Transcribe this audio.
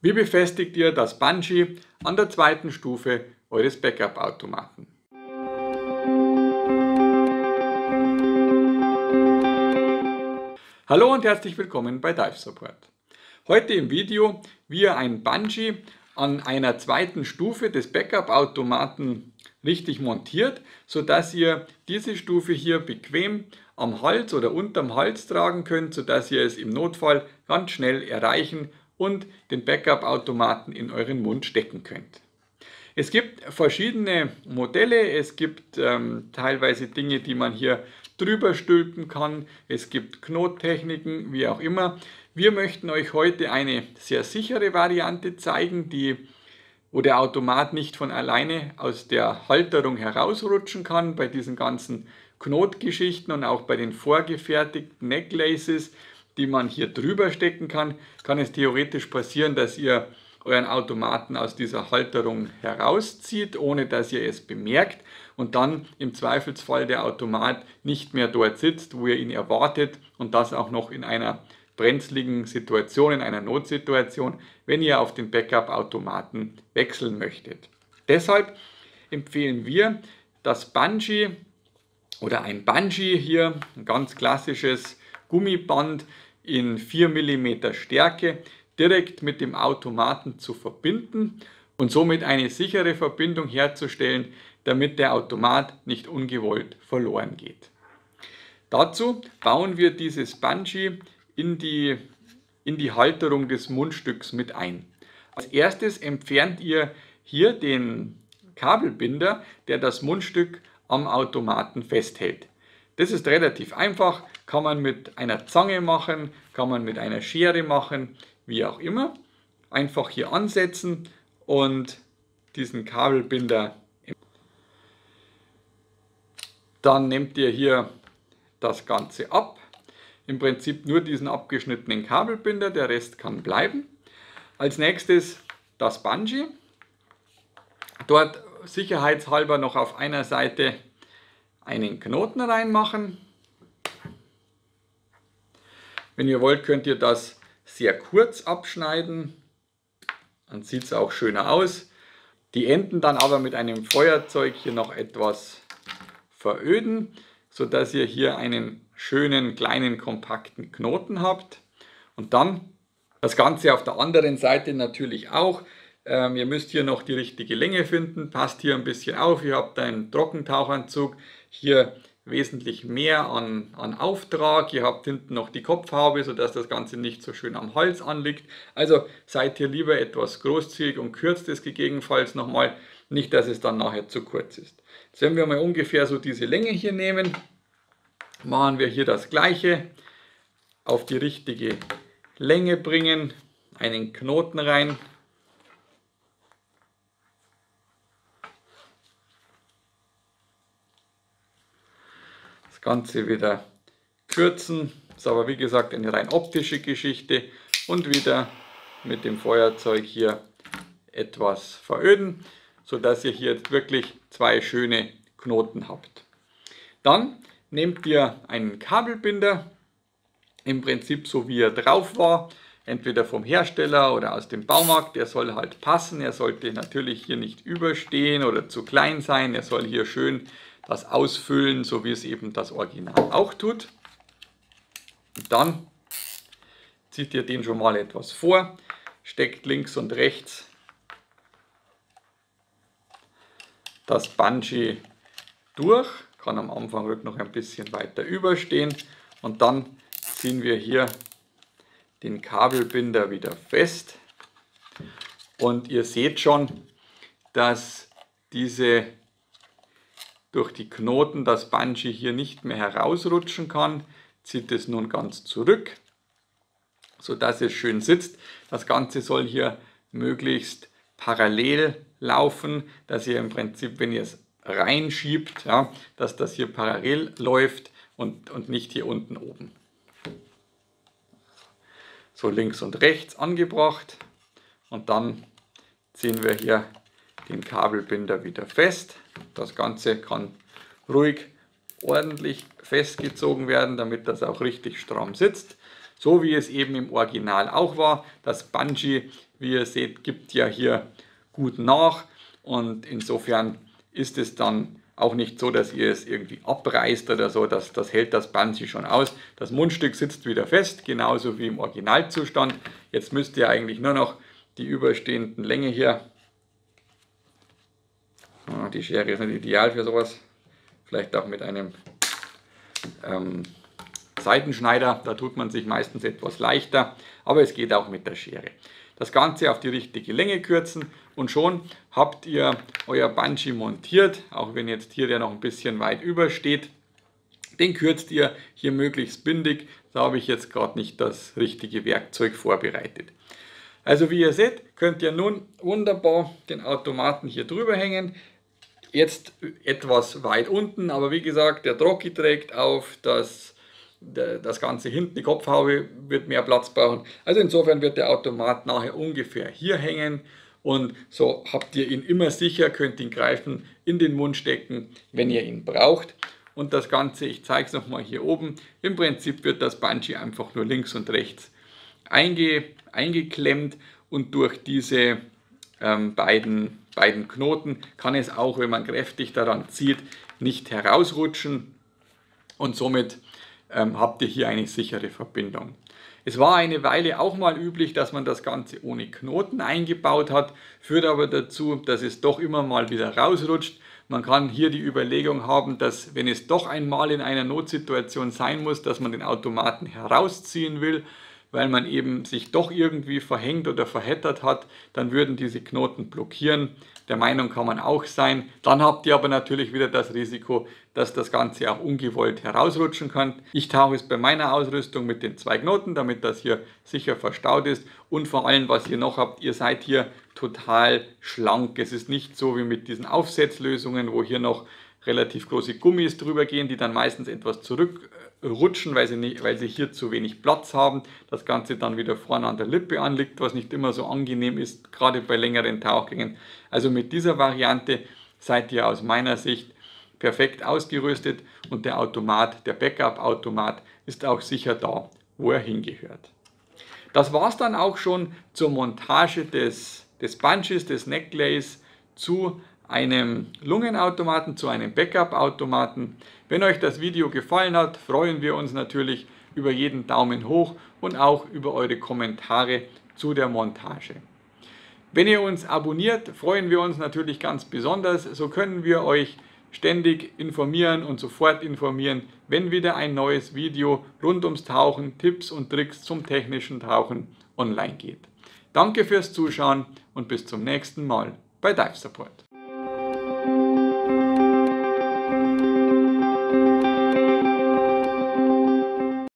Wie befestigt ihr das Bungee an der zweiten Stufe eures Backup-Automaten? Hallo und herzlich willkommen bei Dive Support. Heute im Video, wie ihr ein Bungee an einer zweiten Stufe des Backup-Automaten richtig montiert, sodass ihr diese Stufe hier bequem am Hals oder unterm Hals tragen könnt, sodass ihr es im Notfall ganz schnell erreichen und den Backup-Automaten in euren Mund stecken könnt. Es gibt verschiedene Modelle, es gibt ähm, teilweise Dinge, die man hier drüber stülpen kann, es gibt Knottechniken, wie auch immer. Wir möchten euch heute eine sehr sichere Variante zeigen, die, wo der Automat nicht von alleine aus der Halterung herausrutschen kann, bei diesen ganzen Knotgeschichten und auch bei den vorgefertigten Necklaces die man hier drüber stecken kann, kann es theoretisch passieren, dass ihr euren Automaten aus dieser Halterung herauszieht, ohne dass ihr es bemerkt und dann im Zweifelsfall der Automat nicht mehr dort sitzt, wo ihr ihn erwartet und das auch noch in einer brenzligen Situation, in einer Notsituation, wenn ihr auf den Backup-Automaten wechseln möchtet. Deshalb empfehlen wir das Bungee oder ein Bungee hier, ein ganz klassisches Gummiband, in 4 mm Stärke direkt mit dem Automaten zu verbinden und somit eine sichere Verbindung herzustellen, damit der Automat nicht ungewollt verloren geht. Dazu bauen wir dieses Bungee in die, in die Halterung des Mundstücks mit ein. Als erstes entfernt ihr hier den Kabelbinder, der das Mundstück am Automaten festhält. Das ist relativ einfach, kann man mit einer Zange machen, kann man mit einer Schere machen, wie auch immer. Einfach hier ansetzen und diesen Kabelbinder. Dann nehmt ihr hier das Ganze ab. Im Prinzip nur diesen abgeschnittenen Kabelbinder, der Rest kann bleiben. Als nächstes das Bungee. Dort sicherheitshalber noch auf einer Seite einen Knoten reinmachen. Wenn ihr wollt, könnt ihr das sehr kurz abschneiden. Dann sieht es auch schöner aus. Die Enden dann aber mit einem Feuerzeug hier noch etwas veröden, sodass ihr hier einen schönen kleinen kompakten Knoten habt. Und dann das Ganze auf der anderen Seite natürlich auch. Ähm, ihr müsst hier noch die richtige Länge finden. Passt hier ein bisschen auf. Ihr habt einen Trockentauchanzug. Hier wesentlich mehr an, an Auftrag. Ihr habt hinten noch die Kopfhaube, sodass das Ganze nicht so schön am Hals anliegt. Also seid hier lieber etwas großzügig und kürzt es gegebenenfalls nochmal. Nicht, dass es dann nachher zu kurz ist. Jetzt wenn wir mal ungefähr so diese Länge hier nehmen, machen wir hier das gleiche. Auf die richtige Länge bringen, einen Knoten rein, Ganze wieder kürzen. Ist aber wie gesagt eine rein optische Geschichte und wieder mit dem Feuerzeug hier etwas veröden, sodass ihr hier wirklich zwei schöne Knoten habt. Dann nehmt ihr einen Kabelbinder, im Prinzip so wie er drauf war, entweder vom Hersteller oder aus dem Baumarkt. Der soll halt passen, er sollte natürlich hier nicht überstehen oder zu klein sein, er soll hier schön das ausfüllen, so wie es eben das Original auch tut. Und dann zieht ihr den schon mal etwas vor, steckt links und rechts das Bungee durch, kann am Anfang noch ein bisschen weiter überstehen und dann ziehen wir hier den Kabelbinder wieder fest und ihr seht schon, dass diese durch die Knoten das Bungee hier nicht mehr herausrutschen kann, zieht es nun ganz zurück, sodass es schön sitzt. Das Ganze soll hier möglichst parallel laufen, dass ihr im Prinzip, wenn ihr es reinschiebt, ja, dass das hier parallel läuft und, und nicht hier unten oben. So links und rechts angebracht und dann ziehen wir hier den Kabelbinder wieder fest. Das Ganze kann ruhig ordentlich festgezogen werden, damit das auch richtig stramm sitzt. So wie es eben im Original auch war. Das Bungee wie ihr seht, gibt ja hier gut nach und insofern ist es dann auch nicht so, dass ihr es irgendwie abreißt oder so, das, das hält das Bungee schon aus. Das Mundstück sitzt wieder fest, genauso wie im Originalzustand. Jetzt müsst ihr eigentlich nur noch die überstehenden Länge hier, die Schere ist nicht ideal für sowas, vielleicht auch mit einem ähm, Seitenschneider, da tut man sich meistens etwas leichter, aber es geht auch mit der Schere. Das Ganze auf die richtige Länge kürzen und schon habt ihr euer Bungee montiert, auch wenn jetzt hier der noch ein bisschen weit übersteht. Den kürzt ihr hier möglichst bündig, da habe ich jetzt gerade nicht das richtige Werkzeug vorbereitet. Also wie ihr seht, könnt ihr nun wunderbar den Automaten hier drüber hängen. Jetzt etwas weit unten, aber wie gesagt, der Trocki trägt auf, das das Ganze hinten, die Kopfhaube wird mehr Platz brauchen. Also insofern wird der Automat nachher ungefähr hier hängen und so habt ihr ihn immer sicher, könnt ihn greifen, in den Mund stecken, wenn ihr ihn braucht. Und das Ganze, ich zeige es nochmal hier oben, im Prinzip wird das Bungee einfach nur links und rechts einge, eingeklemmt und durch diese ähm, beiden, beiden Knoten kann es auch, wenn man kräftig daran zieht, nicht herausrutschen und somit ähm, habt ihr hier eine sichere Verbindung. Es war eine Weile auch mal üblich, dass man das Ganze ohne Knoten eingebaut hat, führt aber dazu, dass es doch immer mal wieder rausrutscht. Man kann hier die Überlegung haben, dass wenn es doch einmal in einer Notsituation sein muss, dass man den Automaten herausziehen will, weil man eben sich doch irgendwie verhängt oder verhettert hat, dann würden diese Knoten blockieren. Der Meinung kann man auch sein. Dann habt ihr aber natürlich wieder das Risiko, dass das Ganze auch ungewollt herausrutschen kann. Ich tauche es bei meiner Ausrüstung mit den zwei Knoten, damit das hier sicher verstaut ist. Und vor allem, was ihr noch habt, ihr seid hier total schlank. Es ist nicht so wie mit diesen Aufsetzlösungen, wo hier noch relativ große Gummis drüber gehen, die dann meistens etwas zurückrutschen, weil sie, nicht, weil sie hier zu wenig Platz haben. Das Ganze dann wieder vorne an der Lippe anliegt, was nicht immer so angenehm ist, gerade bei längeren Tauchgängen. Also mit dieser Variante seid ihr aus meiner Sicht perfekt ausgerüstet und der Automat, der Backup-Automat ist auch sicher da, wo er hingehört. Das war es dann auch schon zur Montage des, des Bunches, des Necklace zu einem Lungenautomaten zu einem Backup-Automaten. Wenn euch das Video gefallen hat, freuen wir uns natürlich über jeden Daumen hoch und auch über eure Kommentare zu der Montage. Wenn ihr uns abonniert, freuen wir uns natürlich ganz besonders. So können wir euch ständig informieren und sofort informieren, wenn wieder ein neues Video rund ums Tauchen, Tipps und Tricks zum technischen Tauchen online geht. Danke fürs Zuschauen und bis zum nächsten Mal bei Dive Support.